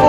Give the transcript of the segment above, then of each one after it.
어,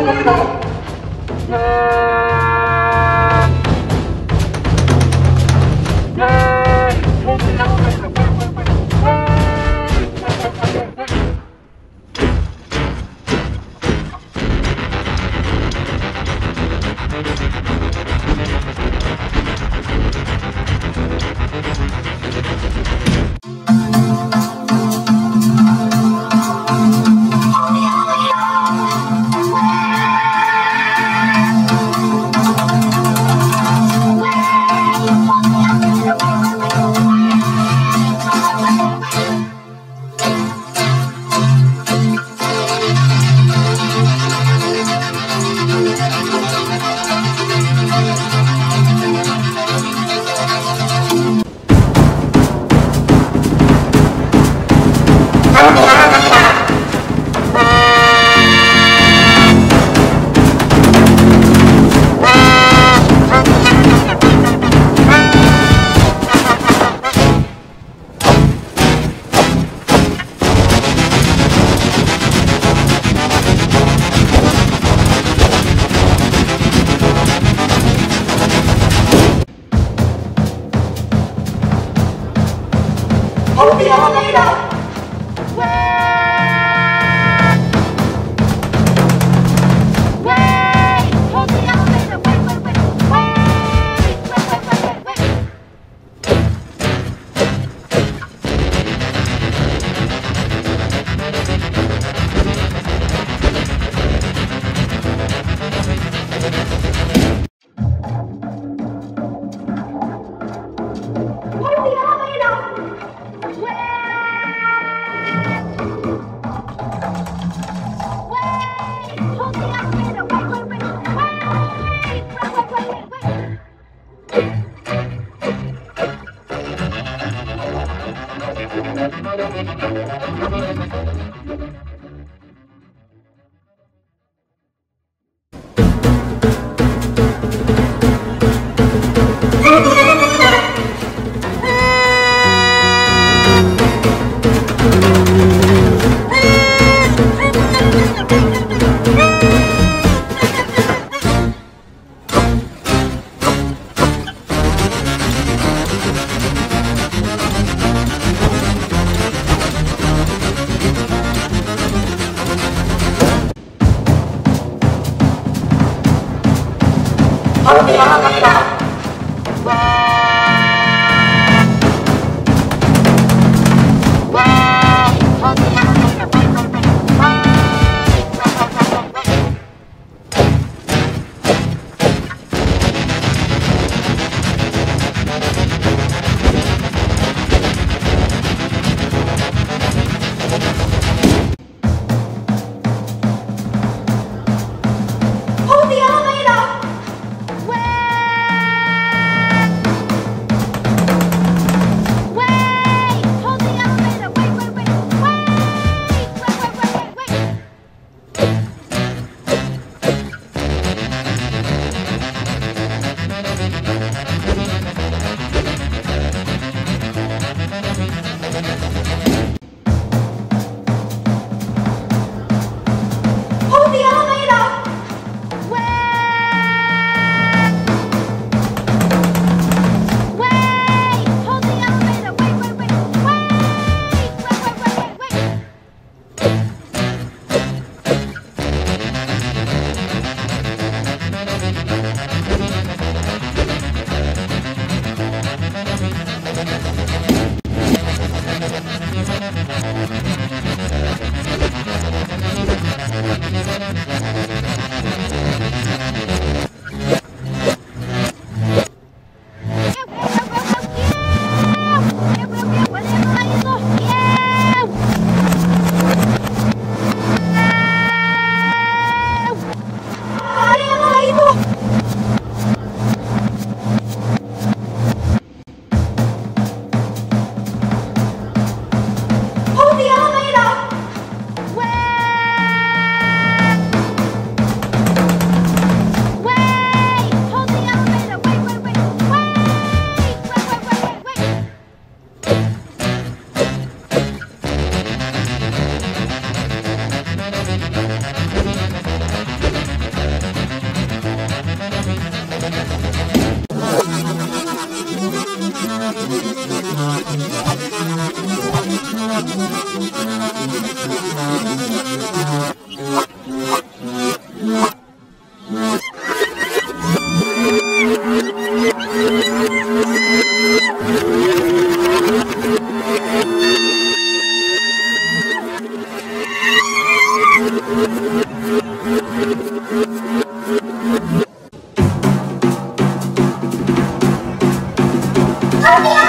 Hope you all made up. Orang-orang Happy